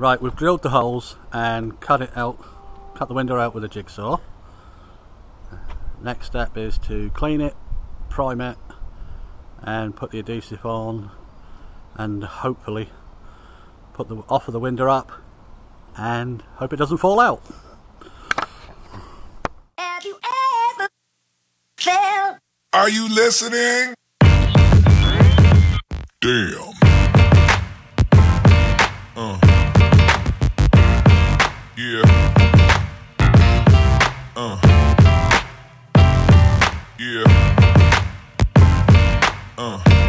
Right, we've drilled the holes and cut it out, cut the window out with a jigsaw. Next step is to clean it, prime it and put the adhesive on and hopefully put the offer the window up and hope it doesn't fall out. Have you ever felt Are you listening? Damn. Yeah. Uh.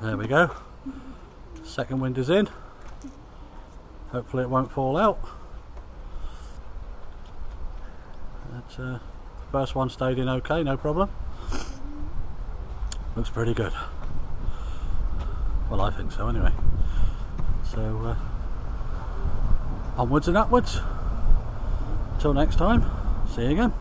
There we go. Second wind is in. Hopefully it won't fall out. That uh, first one stayed in okay, no problem. Looks pretty good. Well, I think so anyway. So, uh, onwards and upwards. Till next time, see you again.